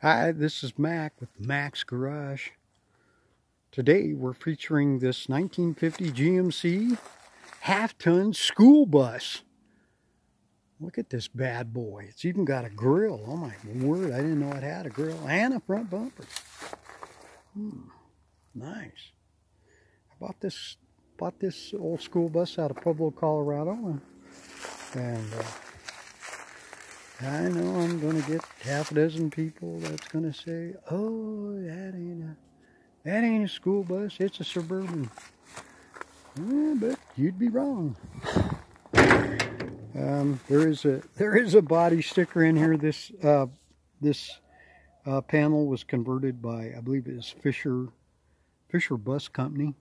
Hi, this is Mac with Mac's Garage. Today we're featuring this 1950 GMC half-ton school bus. Look at this bad boy. It's even got a grill. Oh my word, I didn't know it had a grill and a front bumper. Hmm, nice. I bought this bought this old school bus out of Pueblo, Colorado and, and uh, I know I'm going to get half a dozen people that's going to say, oh, that ain't a, that ain't a school bus, it's a Suburban. Yeah, but you'd be wrong. Um, there is a there is a body sticker in here. This uh, this uh, panel was converted by I believe it is Fisher Fisher Bus Company.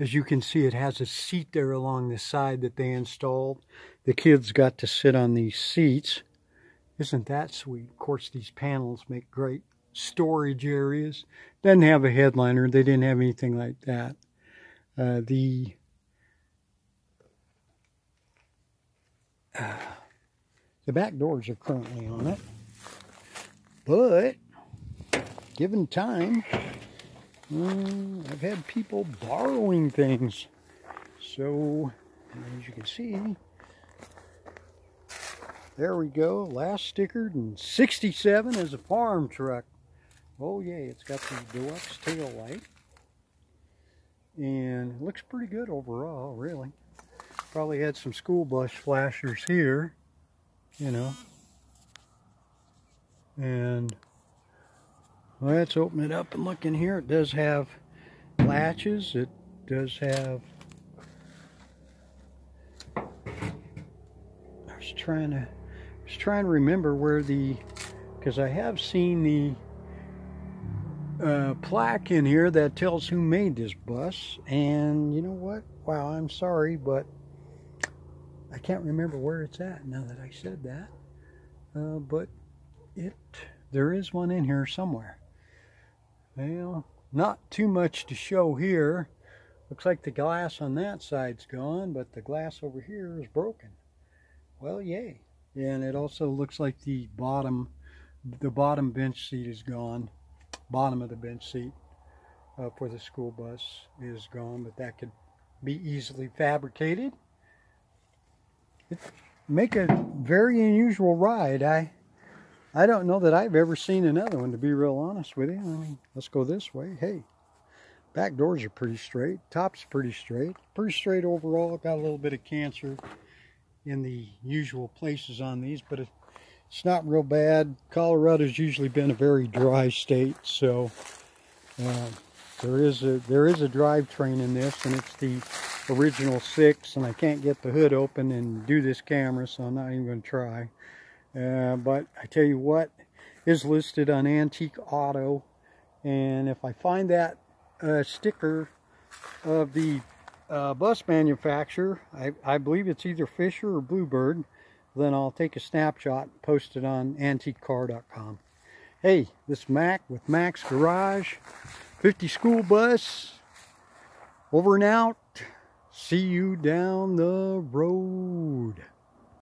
As you can see, it has a seat there along the side that they installed. The kids got to sit on these seats. Isn't that sweet? Of course, these panels make great storage areas. Doesn't have a headliner. They didn't have anything like that. Uh, the uh, the back doors are currently on it, but given time, I've had people borrowing things. So, as you can see, there we go. Last stickered in 67 as a farm truck. Oh yeah, it's got the deluxe tail light. And it looks pretty good overall, really. Probably had some school bus flashers here, you know. And Let's open it up and look in here. It does have latches. It does have... I was trying to... I was trying to remember where the... Because I have seen the uh, plaque in here that tells who made this bus. And you know what? Wow, I'm sorry, but I can't remember where it's at now that I said that. Uh, but it there is one in here somewhere. Well, not too much to show here. Looks like the glass on that side's gone, but the glass over here is broken. Well, yay. And it also looks like the bottom, the bottom bench seat is gone. Bottom of the bench seat uh, for the school bus is gone, but that could be easily fabricated. It make a very unusual ride. I I don't know that I've ever seen another one, to be real honest with you. I mean, let's go this way. Hey, back doors are pretty straight. Top's pretty straight. Pretty straight overall. Got a little bit of cancer in the usual places on these, but it's not real bad. Colorado's usually been a very dry state, so uh, there is a there is a drivetrain in this, and it's the original six, and I can't get the hood open and do this camera, so I'm not even going to try. Uh, but I tell you what is listed on Antique Auto. And if I find that uh, sticker of the uh, bus manufacturer, I, I, believe it's either Fisher or Bluebird, then I'll take a snapshot and post it on antiquecar.com. Hey, this Mac with Mac's Garage, 50 school bus, over and out. See you down the road.